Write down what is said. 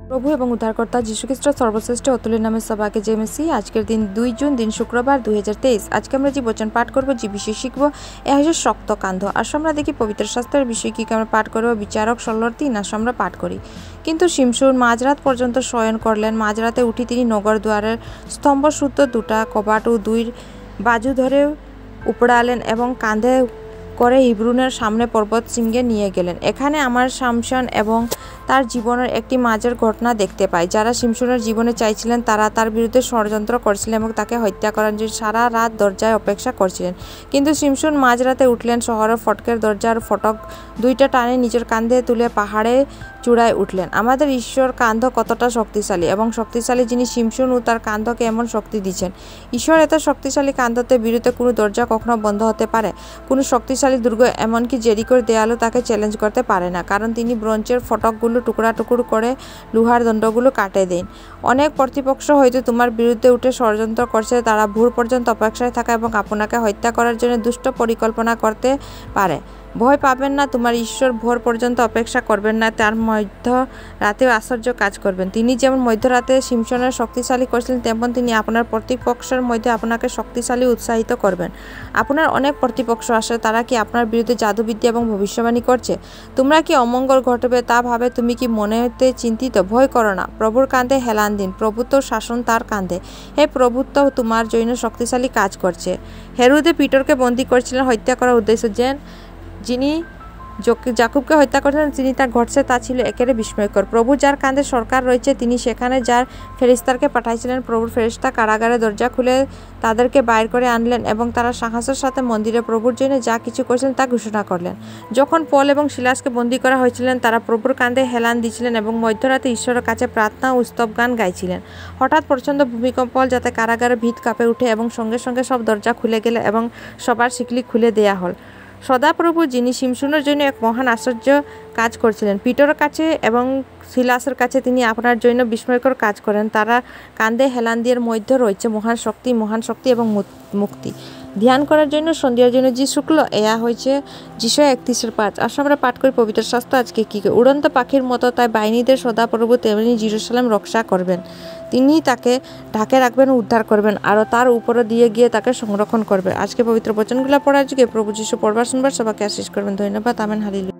প্রভু এবং উদ্ধারকর্তা যীশুখ্রিস্ট সর্বশ্রেষ্ঠ অতুলের নামে সবাকে জেমেসি আজকের দিন দুই জুন, দিন শুক্রবার দুই হাজার তেইশ। আজকে আমরা যে বচন পাঠ করব, যে বিষয় শিখব, এ হচ্ছে শক্ত কান্ধ আর আমরা দেখি পবিত্র শাস্ত্রের বিষয় কী আমরা পাঠ করব, বিচারক ষোলোর তিন, আসো আমরা পাঠ করি। কিন্তু শিমশুর মাঝরাত পর্যন্ত শয়ন করলেন। মাঝরাতে উঠি তিনি নগর দুয়ারের স্তম্ভসূত্র দুটা, কবাট ও দুই বাজু ধরে উপড়ালেন এবং কাঁধে করে হিব্রুনের সামনে পর্বত সিংহে নিয়ে গেলেন। এখানে আমার শামশন এবং তার জীবনের একটি মাঝের ঘটনা দেখতে পাই। যারা শিমশনের জীবনে চাইছিলেন, তারা তার বিরুদ্ধে ষড়যন্ত্র করছিলেন এবং তাকে হত্যা করার জন্য সারা রাত দরজায় অপেক্ষা করছিলেন। কিন্তু শিমশন মাঝরাতে উঠলেন শহরের ফটকের দরজার ফটক দুইটা টানে নিজের কান্ধে তুলে পাহাড়ে চূড়ায় উঠলেন। আমাদের ঈশ্বর কান্ধ কতটা শক্তিশালী এবং শক্তিশালী যিনি শিমশুন, ও তার কান্ধকে এমন শক্তি দিচ্ছেন। ঈশ্বর এত শক্তিশালী কান্ধতে বিরুদ্ধে কোনো দরজা কখনো বন্ধ হতে পারে? কোনো শক্তিশালী দুর্গ এমনকি জেরিকোর দেয়ালও তাকে চ্যালেঞ্জ করতে পারে না, কারণ তিনি ব্রঞ্চের ফটকগুলো টুকরা টুকরো করে লোহার দণ্ডগুলো কাটে দেন। অনেক কর্তৃপক্ষ হয়তো তোমার বিরুদ্ধে উঠে ষড়যন্ত্র করছে, তারা ভোর পর্যন্ত অপেক্ষায় থাকা এবং আপনাকে হত্যা করার জন্য দুষ্ট পরিকল্পনা করতে পারে। ভয় পাবেন না, তোমার ঈশ্বর ভোর পর্যন্ত অপেক্ষা করবেন না, তার মধ্য রাতেও আশ্চর্য কাজ করবেন। তিনি যেমন মধ্যরাতে সিমসনের শক্তিশালী করেছিলেন, তেমন তিনি আপনার প্রতিপক্ষের মধ্যে আপনাকে শক্তিশালী, উৎসাহিত করবেন। আপনার অনেক প্রতিপক্ষ আসে তারা কি আপনার বিরুদ্ধে জাদুবিদ্যা এবং ভবিষ্যবাণী করছে? তোমরা কি অমঙ্গল ঘটবে তা ভাবে তুমি কি মনে হতে চিন্তিত? ভয় করো না, প্রভুর কাঁধে হেলান দিন, প্রভুত্ব শাসন তার কাঁধে হে প্রভুত্ব, তোমার জন্য শক্তিশালী কাজ করছে। হেরুদে পিটরকে বন্দী করেছিলেন, হত্যা করার উদ্দেশ্য যে যিনি জাকুবকে হত্যা করেছেন তিনি তার ঘটছে তা ছিল একেরে বিস্ময়কর। প্রভু যার কাঁধে সরকার রয়েছে, তিনি সেখানে যার ফেরিস্তারকে পাঠাইছিলেন, প্রভুর ফেরিস্তা কারাগারে দরজা খুলে তাদেরকে বাইর করে আনলেন এবং তারা সাহসের সাথে মন্দিরে প্রভুর জন্য যা কিছু করেছিলেন তা ঘোষণা করলেন। যখন পল এবং শিলাসকে বন্দী করা হয়েছিলেন, তারা প্রভুর কাঁধে হেলান দিয়েছিলেন এবং মধ্যরাতে ঈশ্বরের কাছে প্রার্থনা উস্তব গান গাইছিলেন। হঠাৎ প্রচণ্ড ভূমিকম্প, যাতে কারাগারে ভিত কাঁপে উঠে এবং সঙ্গে সঙ্গে সব দরজা খুলে গেলে এবং সবার শিকলি খুলে দেয়া হল। সদাপ্রভু যিনি শিমশুনের জন্য এক মহান আশ্চর্য কাজ করছিলেন। পিটর কাছে এবং শিলাসের কাছে তিনি আপনার জন্য বিস্ময়কর কাজ করেন। তারা কান্দে হেলান্দিয়ার মধ্যে রয়েছে মহান শক্তি মহান শক্তি এবং মুক্তি। ধ্যান করার জন্য, সন্ধ্যার জন্য যে শুক্ল, এয়া হয়েছে যিশো একত্রিশের পাঁচ আসলে আমরা পাঠ করি পবিত্র শাস্ত্র আজকে কী কী। উড়ন্ত পাখির মতো তাই বাহিনীদের সদাপ্রভু তেমনি জিরুসালাম রক্ষা করবেন। তিনি তাকে ঢাকে রাখবেন, উদ্ধার করবেন আর তার উপরে দিয়ে গিয়ে তাকে সংরক্ষণ করবে। আজকে পবিত্র বচনগুলো পড়ার যুগে প্রভু যিশু পড়বার, শুনবার সবাইকে আশিস করবেন। ধন্যবাদ, আমেন হালিলু